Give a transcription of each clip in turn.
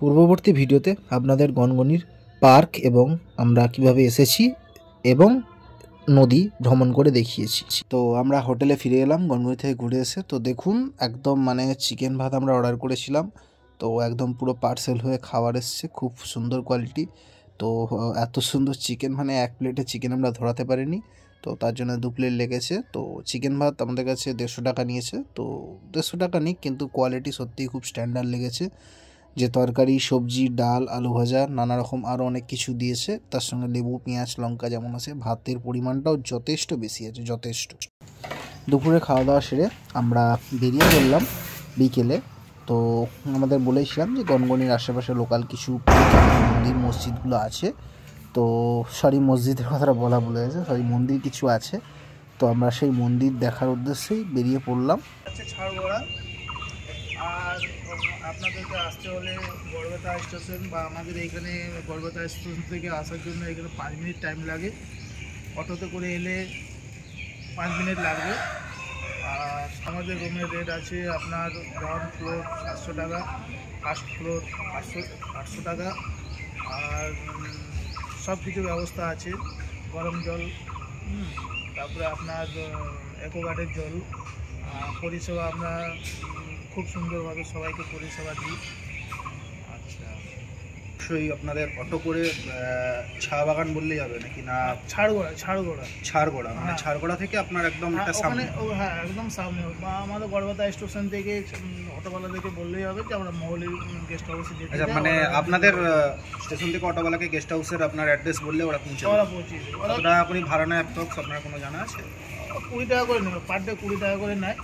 পূর্ববর্তী ভিডিওতে আপনাদের গনগনির পার্ক এবং আমরা কীভাবে এসেছি এবং নদী ভ্রমণ করে দেখিয়েছি। তো আমরা হোটেলে ফিরে এলাম, গনগনি থেকে ঘুরে এসে। তো দেখুন, একদম মানে চিকেন ভাত আমরা অর্ডার করেছিলাম। তো একদম পুরো পার্সেল হয়ে খাবার এসছে, খুব সুন্দর কোয়ালিটি। তো এত সুন্দর চিকেন মানে এক প্লেটে চিকেন আমরা ধরাতে পারিনি। তো তার জন্য দু প্লেট লেগেছে। তো চিকেন ভাত আমাদের কাছে দেড়শো টাকা নিয়েছে। তো দেড়শো টাকা নিক, কিন্তু কোয়ালিটি সত্যিই খুব স্ট্যান্ডার্ড লেগেছে। যে তরকারি, সবজি, ডাল, আলু ভাজা, নানা রকম আরও অনেক কিছু দিয়েছে। তার সঙ্গে লেবু, পেঁয়াজ, লঙ্কা যেমন আছে, ভাতের পরিমাণটাও যথেষ্ট বেশি আছে, যথেষ্ট। দুপুরে খাওয়া দাওয়া সেরে আমরা বেরিয়ে পড়লাম বিকেলে। তো আমাদের বলেছিলাম যে গনগনির আশেপাশে লোকাল কিছু মন্দির, মসজিদগুলো আছে। তো সরি মসজিদের কথাটা বলা বলে গেছে সরি মন্দির কিছু আছে। তো আমরা সেই মন্দির দেখার উদ্দেশ্যেই বেরিয়ে পড়লাম। ছাড়গোড়া আর আপনাদেরকে আসতে হলে গড়বেতা স্টেশন বা আমাদের এখানে গড়বেতা স্টেশন থেকে আসার জন্য এখানে পাঁচ মিনিট টাইম লাগে। অটোতে করে এলে পাঁচ মিনিট লাগবে। আর আমাদের রুমের রেট আছে আপনার গ্রাউন্ড ফ্লোর সাতশো টাকা ফার্স্ট ফ্লোর আটশো আটশো টাকা। আর সব কিছু ব্যবস্থা আছে, গরম জল তারপরে আপনার অ্যাকোগার্ডের জল পরিষেবা আমরা খুব সুন্দরভাবে সবাইকে পরিষেবা দিই। আচ্ছা। অবশ্যই আপনাদের অটো করে চা বাগান বললেই হবে নাকি? না ছাড়গোড়া ছাড়গোড়া। ছাড়গোড়া মানে হ্যাঁ। ছাড়গোড়া থেকে আপনার একদম হ্যাঁ, সামনে। হ্যাঁ একদম সামনে। আমাদের গড়বাতা স্টেশন থেকে উম, অটোওয়ালা থেকে বললেই হবে যে আমরা মহলির গেস্ট হাউসে যেতে আচ্ছা মানে আপনাদের স্টেশন থেকে অটোওয়ালাকে গেস্ট হাউসের আপনার অ্যাড্রেস বললে ওরা পৌঁছে ওরা পৌঁছে দেবে। ওরা করে ভাড়া নেয় অ্যাপ্রক্স আপনার কোনো জানা আছে? কুড়ি টাকা করে নেবে পার ডে কুড়ি টাকা করে নেয়।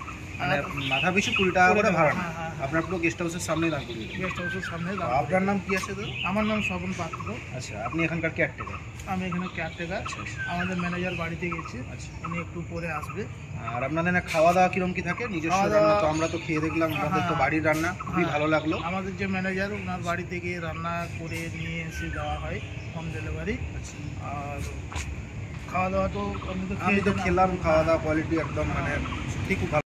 মাথা পিছু কুড়ি টাকা করে ভাড়া নেয় হ্যাঁ, হ্যাঁ, হ্যাঁ। আপনার পুরো গেস্ট হাউসের সামনেই দাঁড় করিয়ে। গেস্ট হাউসের সামনে আপনার নাম কি আছে তো? আমার নাম স্বপন পাত্র। আচ্ছা আপনি এখানকার কেয়ারটেকার আমি এখানে কেয়ারটেকার আচ্ছা আচ্ছা। আমাদের ম্যানেজার বাড়িতে গেছে। আচ্ছা। উনি একটু পরে আসবে। আর আপনাদের না খাওয়া দাওয়া কিরম কি থাকে? নিজস্ব রান্না তো আমরা তো খেয়ে দেখলাম আমাদের তো। বাড়ির রান্না খুবই। ভালো লাগল। আমাদের যে ম্যানেজার ওনার বাড়ি থেকে রান্না করে নিয়ে এসে দেওয়া হয় হোম ডেলিভারি আচ্ছা। আর খাওয়া দাওয়া তো আমি তো না। খেলাম খাওয়া দাওয়া কোয়ালিটি একদম মানে ঠিক ভালো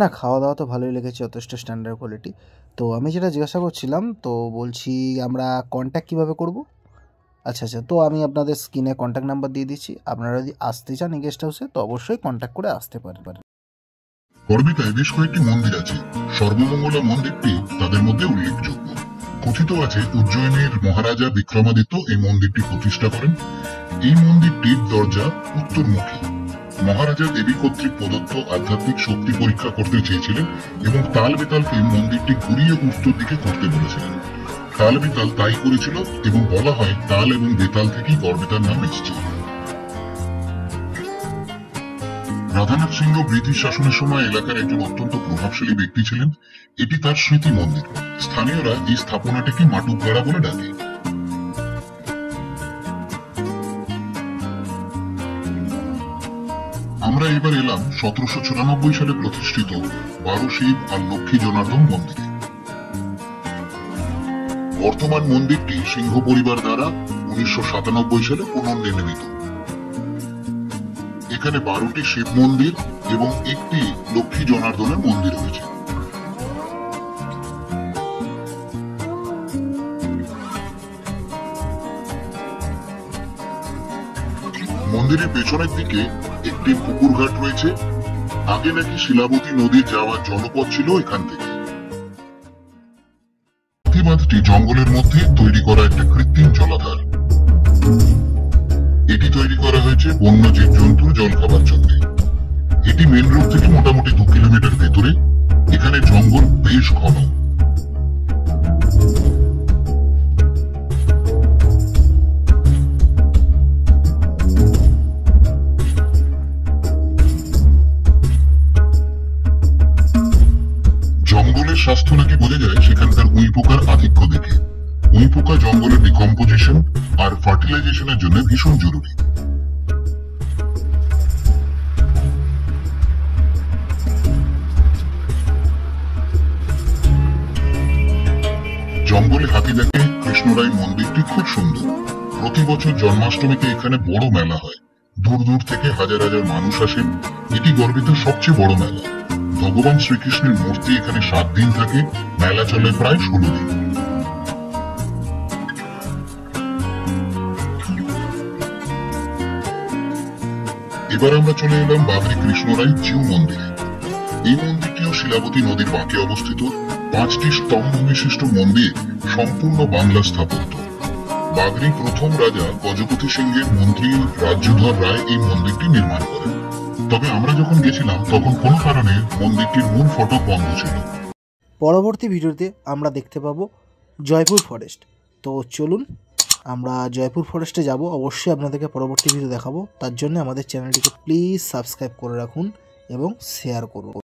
না খাওয়া দাওয়া তো ভালোই লেগেছে, যথেষ্ট স্ট্যান্ডার্ড কোয়ালিটি তো আমি যেটা জিজ্ঞাসা করছিলাম, তো বলছি আমরা কন্ট্যাক্ট কীভাবে করব? আচ্ছা আচ্ছা তো আমি আপনাদের স্ক্রিনে কন্ট্যাক্ট নাম্বার দিয়ে দিচ্ছি। আপনারা যদি আসতে চান এই গেস্ট হাউসে তো অবশ্যই কন্ট্যাক্ট করে আসতে পারবেন গর্বিতায় বেশ কয়েকটি মন্দির আছে। সর্বমঙ্গলা মন্দিরটি তাদের মধ্যে উল্লেখযোগ্য। কথিত আছে, উজ্জয়িনীর মহারাজা বিক্রমাদিত্য এই মন্দিরটি প্রতিষ্ঠা করেন। এই মন্দিরটির দরজা উত্তরমুখী। মহারাজা দেবী কর্তৃক প্রদত্ত আধ্যাত্মিক শক্তি পরীক্ষা করতে চেয়েছিলেন এবং তাল বেতালকে মন্দিরটি ঘুরিয়ে উত্তর দিকে করতে বলেছিলেন। তাল বেতাল তাই করেছিল এবং বলা হয় তাল এবং বেতাল থেকেই গড়বেতার নাম এসেছে। রাধানাথ সিংহ ব্রিটিশ শাসনের সময় এলাকার একজন অত্যন্ত প্রভাবশালী ব্যক্তি ছিলেন। এটি তার স্মৃতি মন্দির। স্থানীয়রা এই স্থাপনাটিকে মাটুকগাড়া বলে ডাকে। আমরা এবার এলাম সতেরোশো চুরানব্বই সালে প্রতিষ্ঠিত বারো শিব আর লক্ষ্মী জনার্দন মন্দিরে। বর্তমান মন্দিরটি সিংহ পরিবার দ্বারা উনিশশো সাতানব্বই সালে পুনর্নির্মিত। এখানে বারোটি শিব মন্দির এবং একটি লক্ষ্মী জনার্দনের মন্দির রয়েছে। মন্দিরের পেছনের দিকে একটি পুকুর ঘাট রয়েছে। আগে নাকি শিলাবতী নদীর যাওয়ার জলপথ ছিল এখান থেকে। হাতিবাঁধটি জঙ্গলের মধ্যে তৈরি করা একটা কৃত্রিম জলাধার। এটি তৈরি করা হয়েছে বন্য জীবজন্তুর জল খাবার জন্য। এটি মেন রোড থেকে মোটামুটি দু কিলোমিটার ভেতরে। এখানে জঙ্গল বেশ ঘন। জঙ্গলের স্বাস্থ্য নাকি বোঝা যায়, সেখানকার উই পোকার আধিক্য দেখে। উই পোকা জঙ্গলের ডিকম্পোজিশন আর ফার্টিলাইজেশনের জন্য ভীষণ জরুরি। জঙ্গলে হাতি দেখে কৃষ্ণরায় মন্দিরটি খুব সুন্দর। প্রতি বছর জন্মাষ্টমীতে এখানে বড় মেলা হয়। দূর দূর থেকে হাজার হাজার মানুষ আসেন, এটি গর্বিত সবচেয়ে বড় মেলা। ভগবান শ্রীকৃষ্ণের মূর্তি এখানে সাত দিন থাকে, মেলা চলে প্রায় ষোলো দিন। এবার আমরা চলে এলাম বাবরি কৃষ্ণ রায় জিউ মন্দিরে। এই মন্দিরটিও শিলাবতী নদীর বাঁকে অবস্থিত। পাঁচটি স্তম্ভ বিশিষ্ট মন্দির সম্পূর্ণ বাংলা স্থাপত্য। বাগরি প্রথম রাজা গজপতি সিংহের মন্ত্রী রাজ্যধর রায় এই মন্দিরটি নির্মাণ করেন। তবে আমরা যখন গেছিলাম, তখন কোনো কারণে মন্দিরটির মূল ফটক বন্ধ ছিল। পরবর্তী ভিডিওতে আমরা দেখতে পাবো জয়পুর ফরেস্ট তো চলুন, আমরা জয়পুর ফরেস্টে যাব। অবশ্যই আপনাদেরকে পরবর্তী ভিডিও দেখাবো। তার জন্য আমাদের চ্যানেলটিকে প্লিজ সাবস্ক্রাইব করে রাখুন এবং শেয়ার করুন।